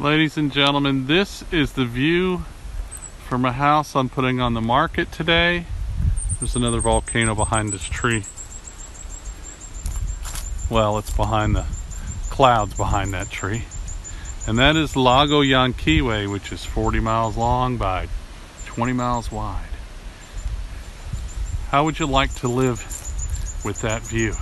Ladies and gentlemen, this is the view from a house I'm putting on the market today. There's another volcano behind this tree. Well, it's behind the clouds behind that tree. And that is Lago Llanquihue, which is 40 miles long by 20 miles wide. How would you like to live with that view?